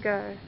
Go.